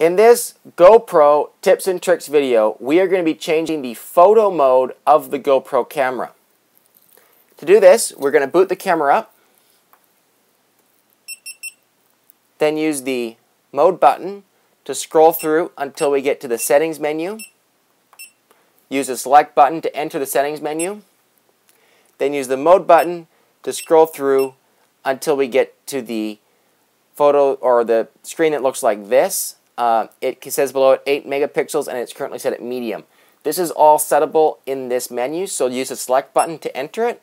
In this GoPro tips and tricks video, we are going to be changing the photo mode of the GoPro camera. To do this, we're going to boot the camera up, then use the mode button to scroll through until we get to the settings menu. Use the select button to enter the settings menu. Then use the mode button to scroll through until we get to the photo or the screen that looks like this. Uh, it says below it 8 megapixels and it's currently set at medium. This is all settable in this menu, so use the select button to enter it.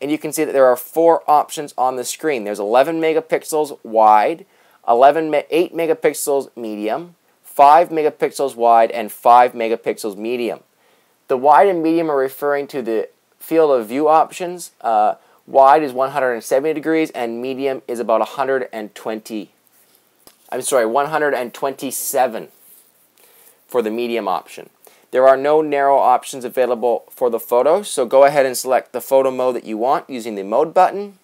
And you can see that there are four options on the screen. There's 11 megapixels wide, 11 8 megapixels medium, 5 megapixels wide, and 5 megapixels medium. The wide and medium are referring to the field of view options. Uh, wide is 170 degrees and medium is about 120 I'm sorry 127 for the medium option. There are no narrow options available for the photo so go ahead and select the photo mode that you want using the mode button.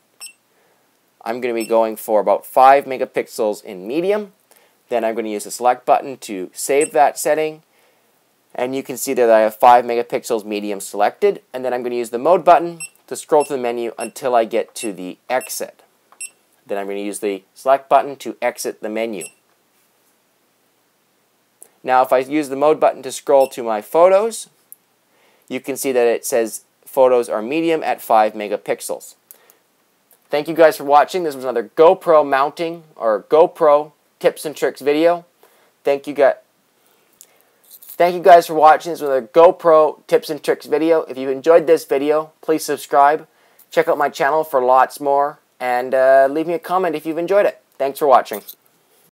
I'm going to be going for about 5 megapixels in medium. Then I'm going to use the select button to save that setting. And you can see that I have 5 megapixels medium selected. And then I'm going to use the mode button to scroll to the menu until I get to the exit. Then I'm going to use the select button to exit the menu. Now if I use the mode button to scroll to my photos, you can see that it says photos are medium at 5 megapixels. Thank you guys for watching. This was another GoPro mounting or GoPro tips and tricks video. Thank you guys. Thank you guys for watching. This was a GoPro tips and tricks video. If you enjoyed this video, please subscribe. Check out my channel for lots more. And uh, leave me a comment if you've enjoyed it. Thanks for watching.